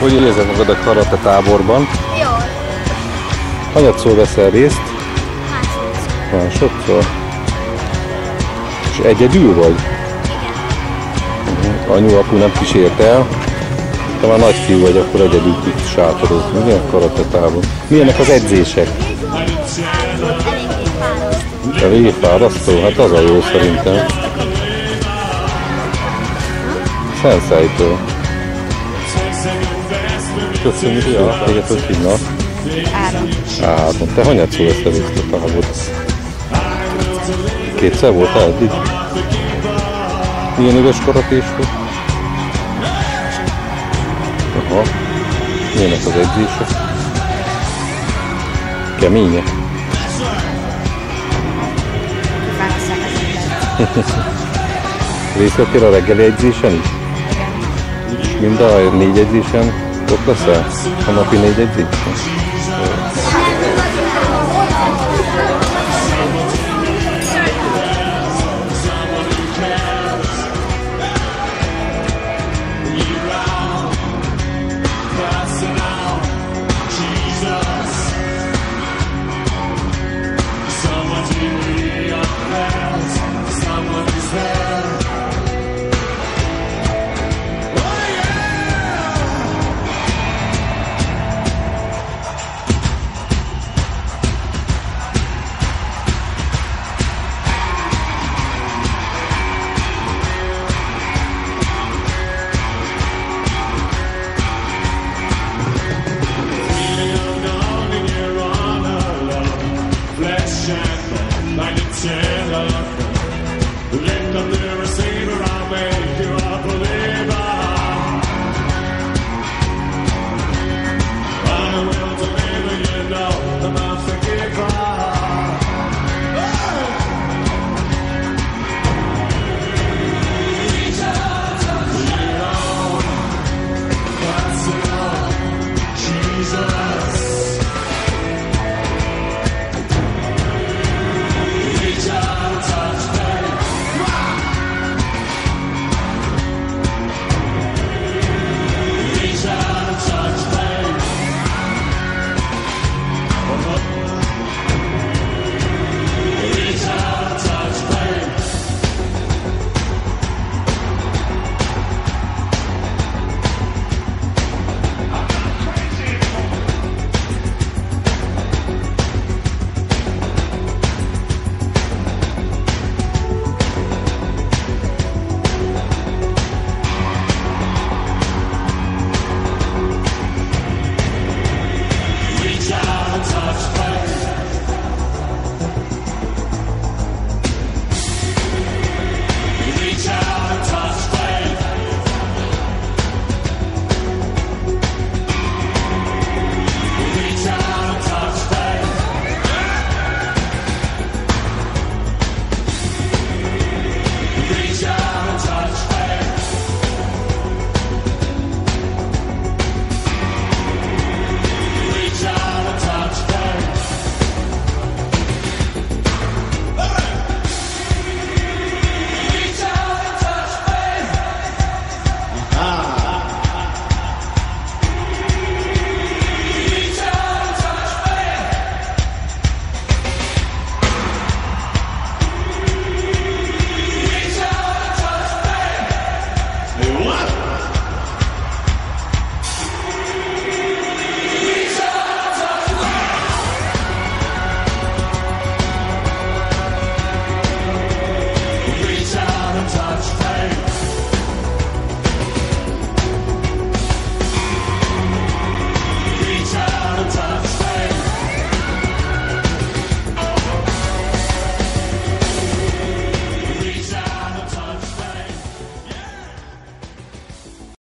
Hogy érzed magad a karate táborban? Hanyatszor veszel részt? Másodszor. Másodszor? És egyedül vagy? Igen. Anyu, apu nem kísért el? Te már nagy fiú vagy, akkor egyedül tudsz sátorozni, ugye? A karate tábor. Milyenek az edzések? Eléggé fárasztó. Elég fárasztó? Hát az a jó szerintem. Szenszájtól. Köszönjük, téged hogy hívnak? Áron. Áron, te hanyatszor veszel részt a tábor? Kétszer voltál eddig? Milyen üres karatés volt? Aha. Milyenek az edzések? Kemények? Részt vettél a reggeli edzésen is? Igen. És mind a négy edzésen ott leszel? A napi négy edzésen? Jack, like a